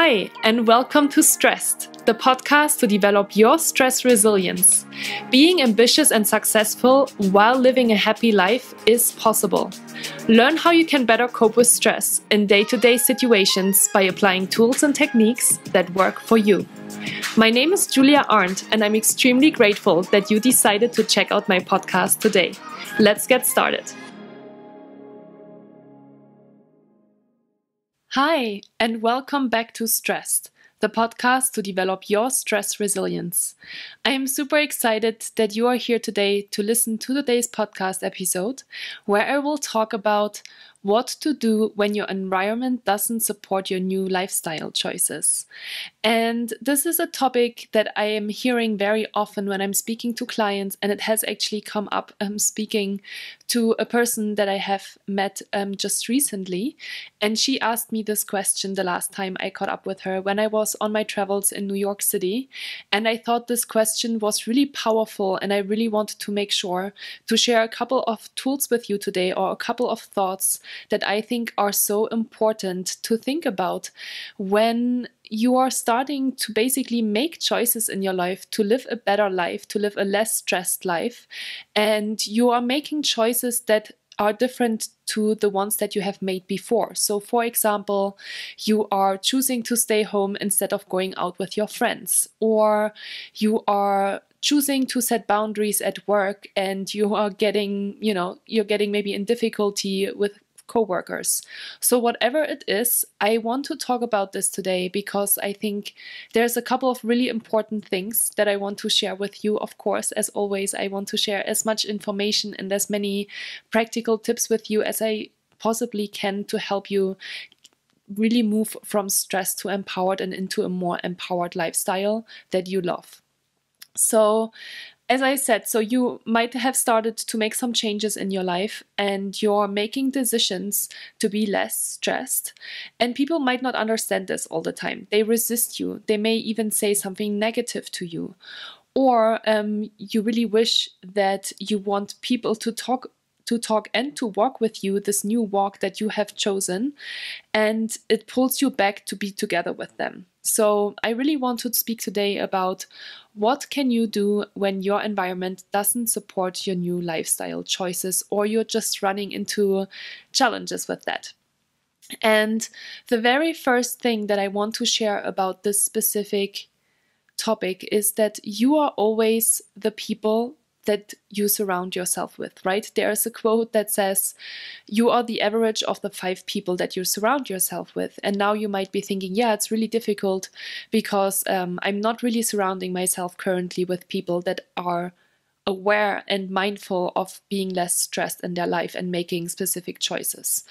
Hi, and welcome to STRESSD, the podcast to develop your stress resilience. Being ambitious and successful while living a happy life is possible. Learn how you can better cope with stress in day to day situations by applying tools and techniques that work for you. My name is Julia Arndt, and I'm extremely grateful that you decided to check out my podcast today. Let's get started. Hi, and welcome back to STRESSD, the podcast to develop your stress resilience. I am super excited that you are here today to listen to today's podcast episode, where I will talk about what to do when your environment doesn't support your new lifestyle choices. And this is a topic that I am hearing very often when I'm speaking to clients, and it has actually come up um, speaking to a person that I have met um, just recently. And she asked me this question the last time I caught up with her when I was on my travels in New York City. And I thought this question was really powerful, and I really wanted to make sure to share a couple of tools with you today or a couple of thoughts that I think are so important to think about when you are starting to basically make choices in your life to live a better life, to live a less stressed life, and you are making choices that are different to the ones that you have made before. So, for example, you are choosing to stay home instead of going out with your friends, or you are choosing to set boundaries at work and you are getting, you know, you're getting maybe in difficulty with coworkers. So, whatever it is, I want to talk about this today because I think there's a couple of really important things that I want to share with you. Of course, as always, I want to share as much information and as many practical tips with you as I possibly can to help you really move from stress to empowered and into a more empowered lifestyle that you love. So, as I said, so you might have started to make some changes in your life and you're making decisions to be less stressed. And people might not understand this all the time. They resist you, they may even say something negative to you. Or um, you really wish that you want people to talk to talk and to walk with you this new walk that you have chosen. And it pulls you back to be together with them. So i really want to speak today about what can you do when your environment doesn't support your new lifestyle choices or you're just running into challenges with that. And the very first thing that i want to share about this specific topic is that you are always the people that you surround yourself with, right? There's a quote that says, You are the average of the five people that you surround yourself with. And now you might be thinking, Yeah, it's really difficult because um, I'm not really surrounding myself currently with people that are aware and mindful of being less stressed in their life and making specific choices.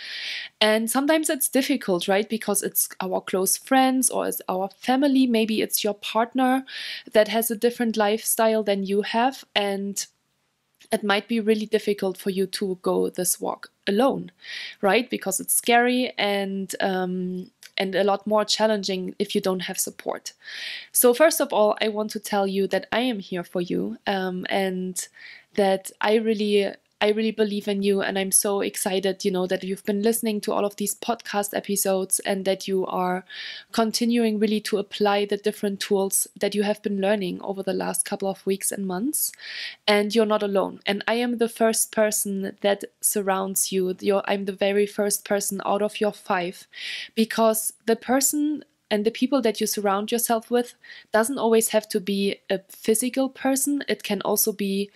And sometimes it's difficult, right? Because it's our close friends or it's our family, maybe it's your partner that has a different lifestyle than you have. And it might be really difficult for you to go this walk alone, right? Because it's scary and um, and a lot more challenging if you don't have support. So, first of all, I want to tell you that I am here for you um, and that I really I really believe in you and I'm so excited, you know, that you've been listening to all of these podcast episodes and that you are continuing really to apply the different tools that you have been learning over the last couple of weeks and months. And you're not alone. And I am the first person that surrounds you. You're, I'm the very first person out of your five because the person and the people that you surround yourself with doesn't always have to be a physical person. It can also be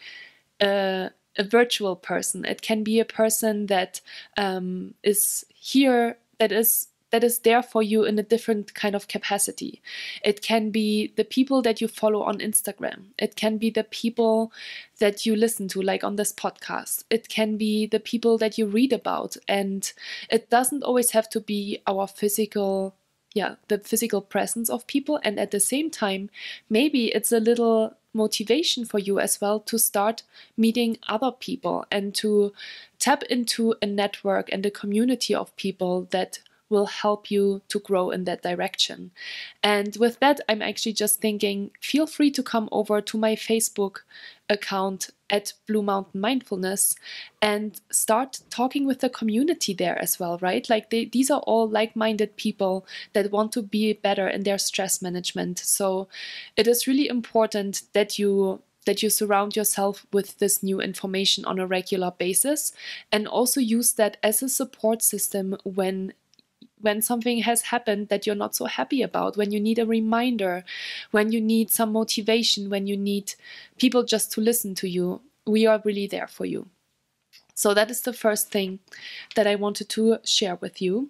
a a virtual person. It can be a person that um, is here, that is that is there for you in a different kind of capacity. It can be the people that you follow on Instagram. It can be the people that you listen to, like on this podcast. It can be the people that you read about. And it doesn't always have to be our physical yeah the physical presence of people and at the same time maybe it's a little motivation for you as well to start meeting other people and to tap into a network and a community of people that will help you to grow in that direction. And with that, I'm actually just thinking feel free to come over to my Facebook account at Blue Mountain Mindfulness and start talking with the community there as well, right? Like they, these are all like minded people that want to be better in their stress management. So it is really important that you that you surround yourself with this new information on a regular basis and also use that as a support system when when something has happened that you're not so happy about, when you need a reminder, when you need some motivation, when you need people just to listen to you, we are really there for you. So, that is the first thing that I wanted to share with you.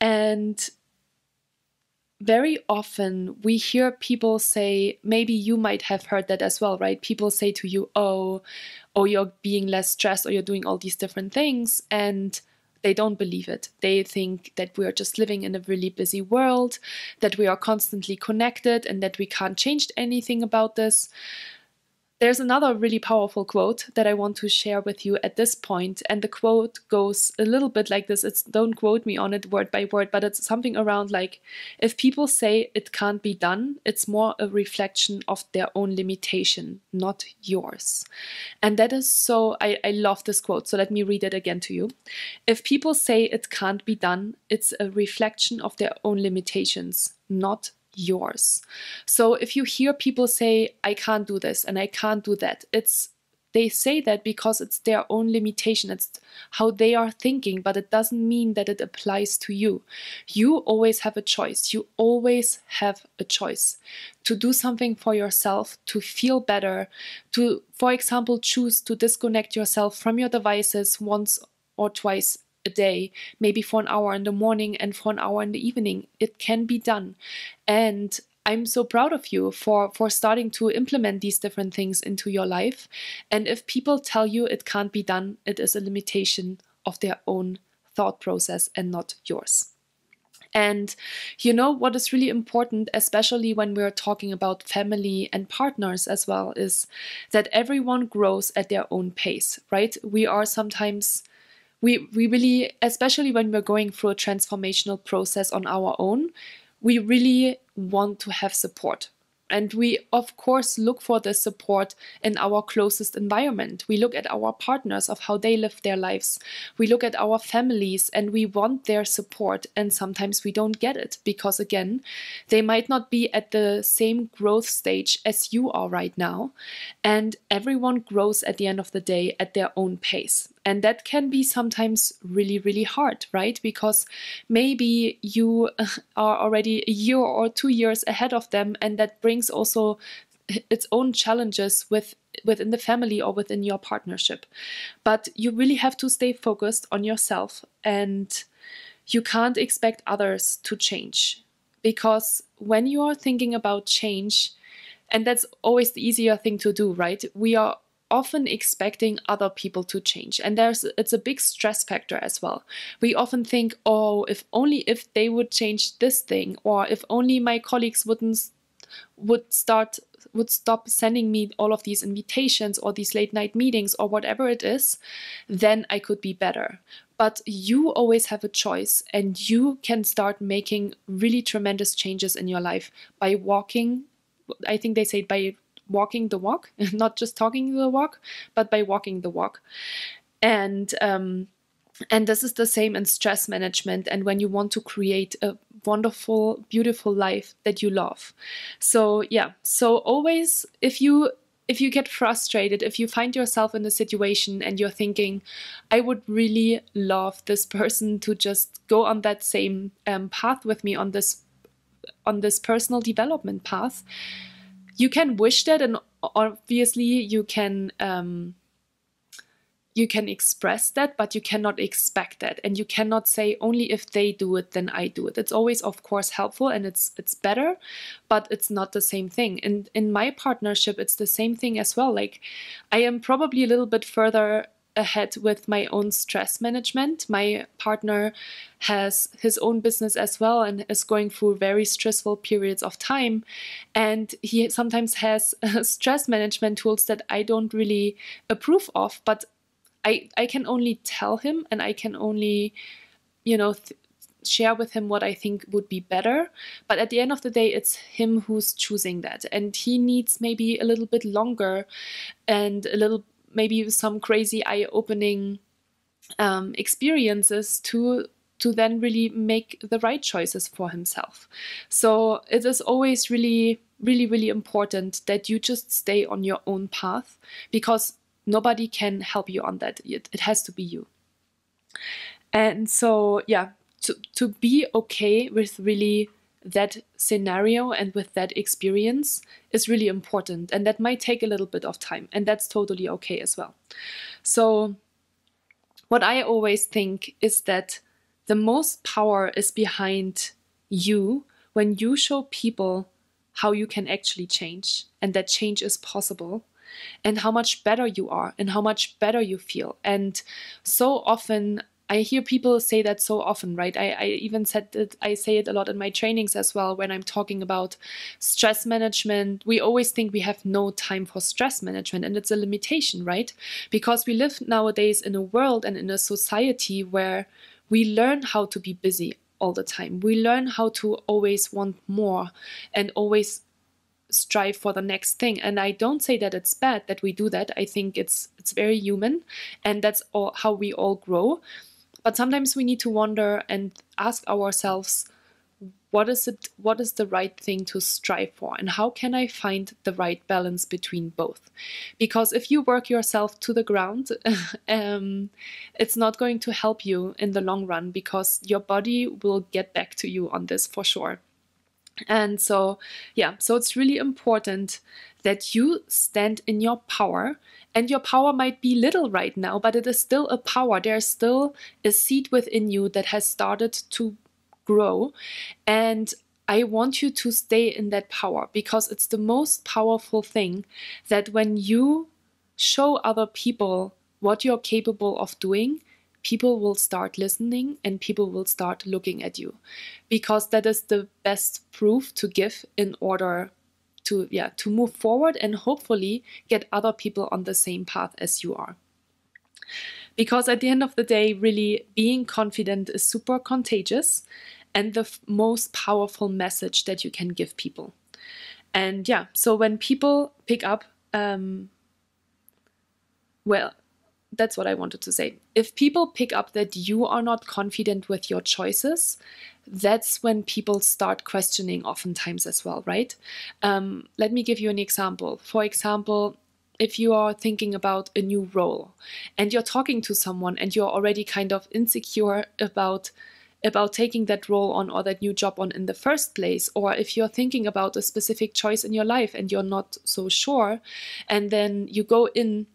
And very often we hear people say, maybe you might have heard that as well, right? People say to you, oh, oh, you're being less stressed or you're doing all these different things. And they don't believe it. They think that we are just living in a really busy world, that we are constantly connected, and that we can't change anything about this. There's another really powerful quote that I want to share with you at this point, and the quote goes a little bit like this. It's don't quote me on it word by word, but it's something around like if people say it can't be done, it's more a reflection of their own limitation, not yours. And that is so I, I love this quote. So let me read it again to you. If people say it can't be done, it's a reflection of their own limitations, not yours. So if you hear people say, I can't do this and I can't do that, it's they say that because it's their own limitation, it's how they are thinking, but it doesn't mean that it applies to you. You always have a choice. You always have a choice to do something for yourself, to feel better, to, for example, choose to disconnect yourself from your devices once or twice a day, maybe for an hour in the morning and for an hour in the evening. It can be done. And I'm so proud of you for for starting to implement these different things into your life. And if people tell you it can't be done, it is a limitation of their own thought process and not yours. And you know what is really important, especially when we're talking about family and partners as well, is that everyone grows at their own pace, right? We are sometimes we we really especially when we're going through a transformational process on our own we really want to have support and we, of course, look for the support in our closest environment. We look at our partners of how they live their lives. We look at our families and we want their support. And sometimes we don't get it because, again, they might not be at the same growth stage as you are right now. And everyone grows at the end of the day at their own pace. And that can be sometimes really, really hard, right? Because maybe you uh, are already a year or two years ahead of them, and that brings also its own challenges with within the family or within your partnership. But you really have to stay focused on yourself and you can't expect others to change because when you are thinking about change and that's always the easier thing to do, right? We are often expecting other people to change. And there's it's a big stress factor as well. We often think oh if only if they would change this thing or if only my colleagues wouldn't would start would stop sending me all of these invitations or these late night meetings or whatever it is then i could be better. But you always have a choice and you can start making really tremendous changes in your life by walking i think they say by walking the walk, not just talking the walk, but by walking the walk. And um, and this is the same in stress management and when you want to create a wonderful, beautiful life that you love. So yeah, so always if you if you get frustrated, if you find yourself in a situation and you're thinking, I would really love this person to just go on that same um, path with me on this on this personal development path, you can wish that and obviously you can um, you can express that but you cannot expect that. And you cannot say only if they do it then i do it. It's always of course helpful and it's it's better but it's not the same thing. And in my partnership it's the same thing as well. Like i am probably a little bit further ahead with my own stress management. My partner has his own business as well and is going through very stressful periods of time. And he sometimes has stress management tools that I don't really approve of, but I, I can only tell him and I can only, you know, share with him what I think would be better. But at the end of the day, it's him who's choosing that. And he needs maybe a little bit longer and a little, maybe some crazy eye opening um, experiences to to then really make the right choices for himself. So it is always really, really, really important that you just stay on your own path because nobody can help you on that. It, it has to be you. And so, yeah, to, to be okay with really that scenario and with that experience is really important. And that might take a little bit of time, and that's totally okay as well. So, what I always think is that the most power is behind you when you show people how you can actually change and that change is possible and how much better you are and how much better you feel. And so often I hear people say that so often, right? I, I even said that I say it a lot in my trainings as well when I'm talking about stress management. We always think we have no time for stress management, and it's a limitation, right? Because we live nowadays in a world and in a society where we learn how to be busy all the time. We learn how to always want more and always strive for the next thing and i don't say that it's bad that we do that i think it's it's very human and that's all how we all grow but sometimes we need to wonder and ask ourselves what is it what is the right thing to strive for? And how can i find the right balance between both? Because if you work yourself to the ground um, it's not going to help you in the long run because your body will get back to you on this for sure and so yeah so it's really important that you stand in your power and your power might be little right now, but it is still a power. There's still a seed within you that has started to grow. And I want you to stay in that power because it's the most powerful thing that when you show other people what you're capable of doing, people will start listening and people will start looking at you. Because that is the best proof to give in order to yeah to move forward and hopefully get other people on the same path as you are. Because at the end of the day really being confident is super contagious and the most powerful message that you can give people. And yeah so when people pick up um, well that's what I wanted to say. If people pick up that you are not confident with your choices, that's when people start questioning oftentimes as well, right? Um, let me give you an example. For example, if you are thinking about a new role and you're talking to someone and you're already kind of insecure about about taking that role on or that new job on in the first place or if you're thinking about a specific choice in your life and you're not so sure and then you go in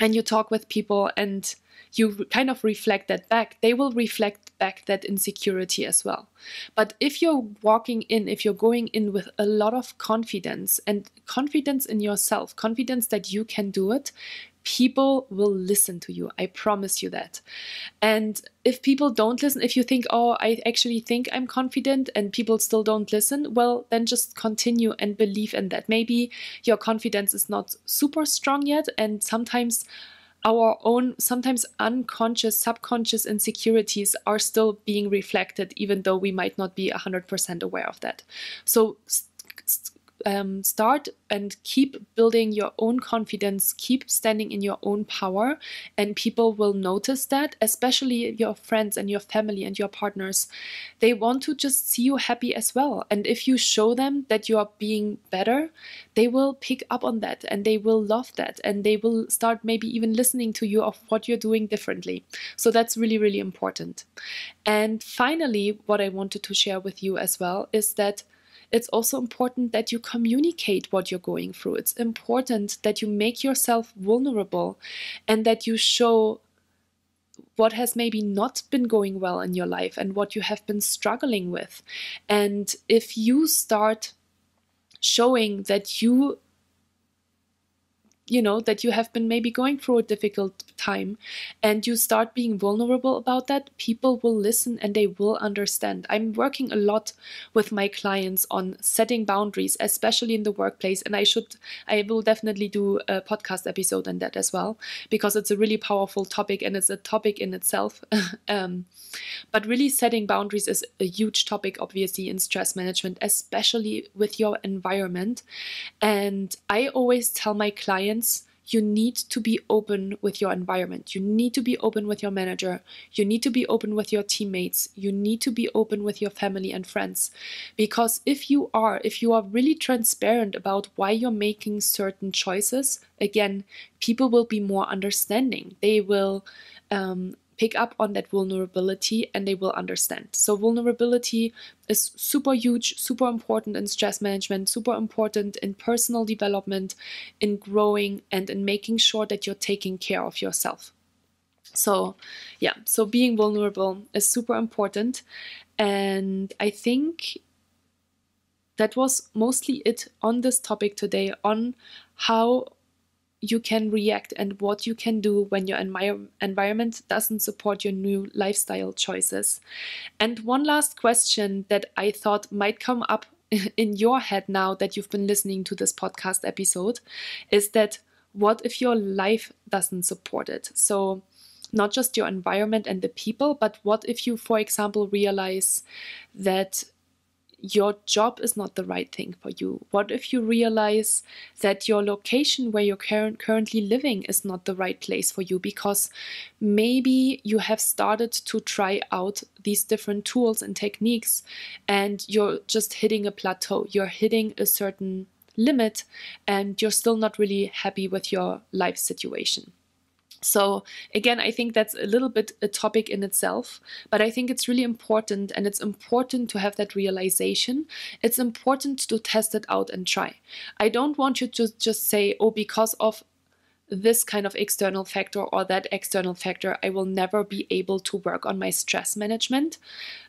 and you talk with people and you kind of reflect that back, they will reflect back that insecurity as well. But if you're walking in, if you're going in with a lot of confidence and confidence in yourself, confidence that you can do it, people will listen to you. I promise you that. And if people don't listen, if you think, oh, I actually think I'm confident and people still don't listen, well, then just continue and believe in that. Maybe your confidence is not super strong yet. And sometimes our own, sometimes unconscious, subconscious insecurities are still being reflected, even though we might not be 100% aware of that. So, um, start and keep building your own confidence, keep standing in your own power, and people will notice that, especially your friends and your family and your partners. They want to just see you happy as well. And if you show them that you are being better, they will pick up on that and they will love that and they will start maybe even listening to you of what you're doing differently. So that's really, really important. And finally, what I wanted to share with you as well is that it's also important that you communicate what you're going through. It's important that you make yourself vulnerable and that you show what has maybe not been going well in your life and what you have been struggling with. And if you start showing that you you know that you have been maybe going through a difficult time and you start being vulnerable about that people will listen and they will understand. I'm working a lot with my clients on setting boundaries especially in the workplace and i should i will definitely do a podcast episode on that as well because it's a really powerful topic and it's a topic in itself. Um, but really setting boundaries is a huge topic obviously in stress management especially with your environment. And i always tell my clients clients, you need to be open with your environment. You need to be open with your manager. You need to be open with your teammates. You need to be open with your family and friends. Because if you are, if you are really transparent about why you're making certain choices, again, people will be more understanding. They will um, pick up on that vulnerability and they will understand. So, vulnerability is super huge, super important in stress management, super important in personal development, in growing, and in making sure that you're taking care of yourself. So, yeah, so being vulnerable is super important. And I think that was mostly it on this topic today on how you can react and what you can do when your envir- environment doesn't support your new lifestyle choices. And one last question that I thought might come up in your head now that you've been listening to this podcast episode is that what if your life doesn't support it? So, not just your environment and the people, but what if you, for example, realize that your job is not the right thing for you? What if you realize that your location where you're current, currently living is not the right place for you because maybe you have started to try out these different tools and techniques and you're just hitting a plateau, you're hitting a certain limit, and you're still not really happy with your life situation? So, again, I think that's a little bit a topic in itself, but I think it's really important and it's important to have that realization. It's important to test it out and try. I don't want you to just say, oh, because of this kind of external factor or that external factor, I will never be able to work on my stress management.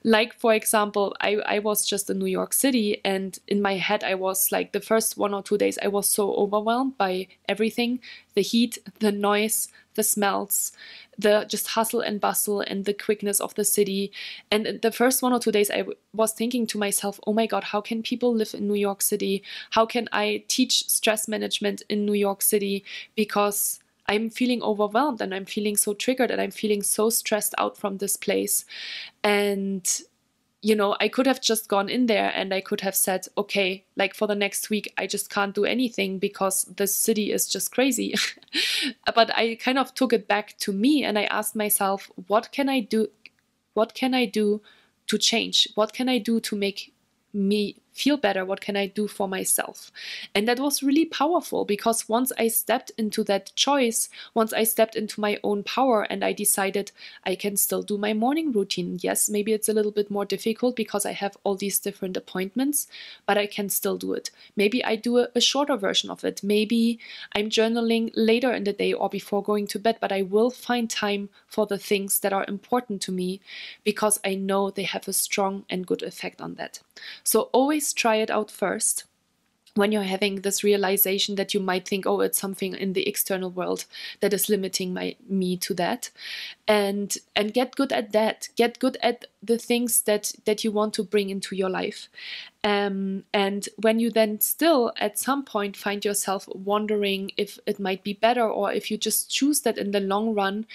Like, for example, I, I was just in New York City, and in my head, I was like the first one or two days, I was so overwhelmed by everything the heat, the noise, the smells, the just hustle and bustle and the quickness of the city. And the first one or two days, I w- was thinking to myself, oh my God, how can people live in New York City? How can I teach stress management in New York City? Because I'm feeling overwhelmed and I'm feeling so triggered and I'm feeling so stressed out from this place. And you know, I could have just gone in there and I could have said, okay, like for the next week, I just can't do anything because the city is just crazy. but I kind of took it back to me and I asked myself, what can I do? What can I do to change? What can I do to make me feel better what can i do for myself? And that was really powerful because once i stepped into that choice once i stepped into my own power and i decided i can still do my morning routine. Yes maybe it's a little bit more difficult because i have all these different appointments but i can still do it. Maybe i do a, a shorter version of it. Maybe i'm journaling later in the day or before going to bed but i will find time for the things that are important to me because i know they have a strong and good effect on that. So always try it out first when you're having this realization that you might think oh it's something in the external world that is limiting my me to that and and get good at that get good at the things that that you want to bring into your life um, and when you then still at some point find yourself wondering if it might be better or if you just choose that in the long run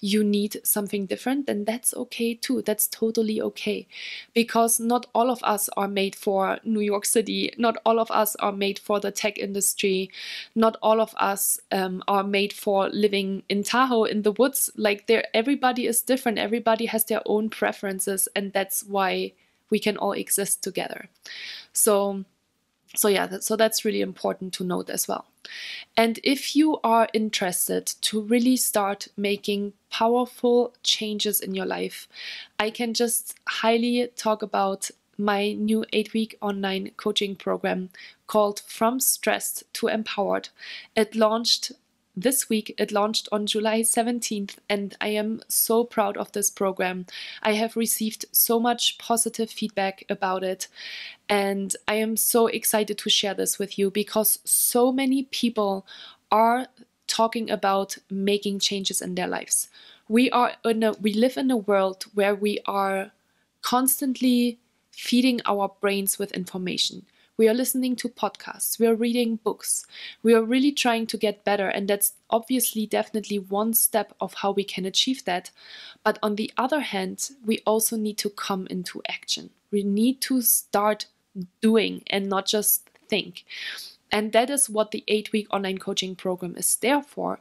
you need something different, then that's okay too. That's totally okay. Because not all of us are made for New York City, not all of us are made for the tech industry, not all of us um, are made for living in Tahoe in the woods. Like there, everybody is different, everybody has their own preferences, and that's why we can all exist together. So, so yeah, that, so that's really important to note as well. And if you are interested to really start making powerful changes in your life, I can just highly talk about my new eight week online coaching program called From Stressed to Empowered. It launched this week it launched on July 17th, and I am so proud of this program. I have received so much positive feedback about it, and I am so excited to share this with you because so many people are talking about making changes in their lives. We are in a, we live in a world where we are constantly feeding our brains with information. We are listening to podcasts, we are reading books, we are really trying to get better, and that's obviously definitely one step of how we can achieve that. But on the other hand, we also need to come into action. We need to start doing and not just think. And that is what the eight week online coaching program is there for,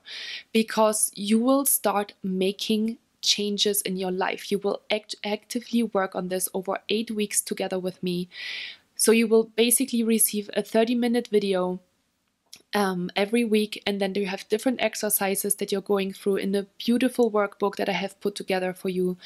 because you will start making changes in your life. You will act- actively work on this over eight weeks together with me. So you will basically receive a 30 minute video um, every week, and then you have different exercises that you're going through in a beautiful workbook that I have put together for you.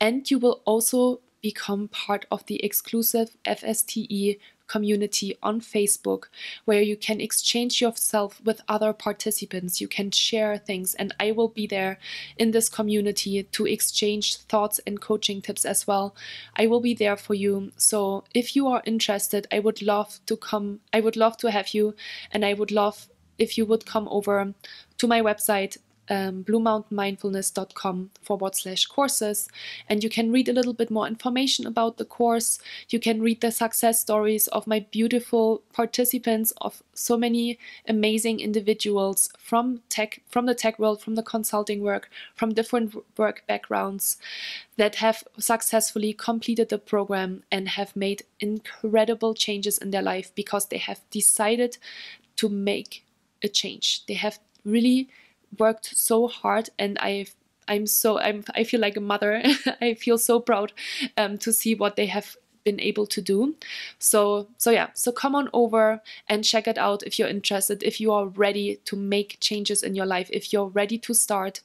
And you will also become part of the exclusive FSTE community on Facebook where you can exchange yourself with other participants. You can share things, and I will be there in this community to exchange thoughts and coaching tips as well. I will be there for you. So if you are interested, I would love to come, I would love to have you, and I would love if you would come over to my website um, bluemountainmindfulness.com forward slash courses. And you can read a little bit more information about the course. You can read the success stories of my beautiful participants, of so many amazing individuals from tech, from the tech world, from the consulting work, from different work backgrounds that have successfully completed the program and have made incredible changes in their life because they have decided to make a change. They have really worked so hard and I've I'm so I'm I feel like a mother. I feel so proud um, to see what they have been able to do. So so yeah, so come on over and check it out if you're interested, if you are ready to make changes in your life, if you're ready to start,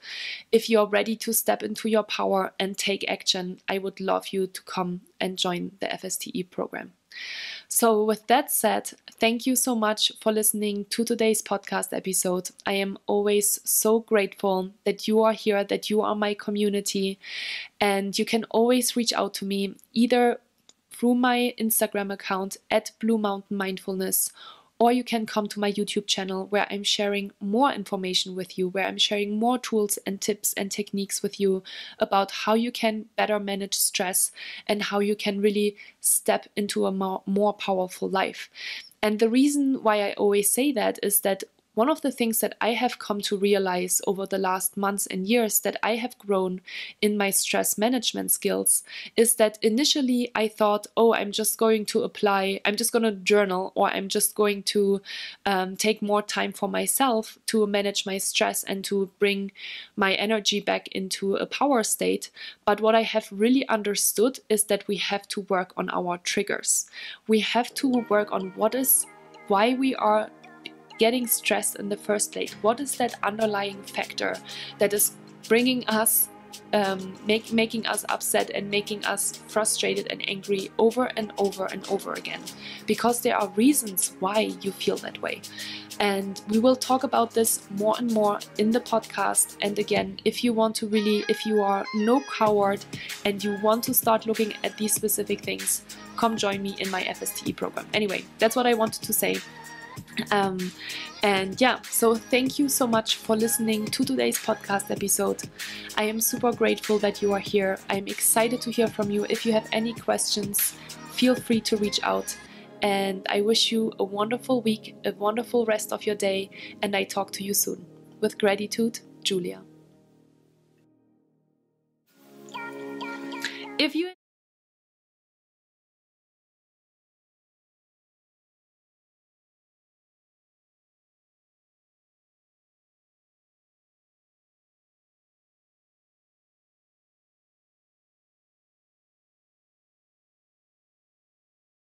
if you're ready to step into your power and take action. I would love you to come and join the FSTE program. So, with that said, thank you so much for listening to today's podcast episode. I am always so grateful that you are here, that you are my community, and you can always reach out to me either through my Instagram account at Blue Mountain Mindfulness or you can come to my YouTube channel where I'm sharing more information with you, where I'm sharing more tools and tips and techniques with you about how you can better manage stress and how you can really step into a more, more powerful life. And the reason why I always say that is that one of the things that I have come to realize over the last months and years that I have grown in my stress management skills is that initially I thought, oh, I'm just going to apply, I'm just going to journal, or I'm just going to um, take more time for myself to manage my stress and to bring my energy back into a power state. But what I have really understood is that we have to work on our triggers. We have to work on what is why we are getting stressed in the first place? What is that underlying factor that is bringing us, um, make, making us upset and making us frustrated and angry over and over and over again? Because there are reasons why you feel that way. And we will talk about this more and more in the podcast. And again, if you want to really, if you are no coward and you want to start looking at these specific things, come join me in my FSTE program. Anyway, that's what I wanted to say. Um, and yeah, so thank you so much for listening to today's podcast episode. I am super grateful that you are here. I'm excited to hear from you. If you have any questions, feel free to reach out. And I wish you a wonderful week, a wonderful rest of your day, and I talk to you soon. With gratitude, Julia. If you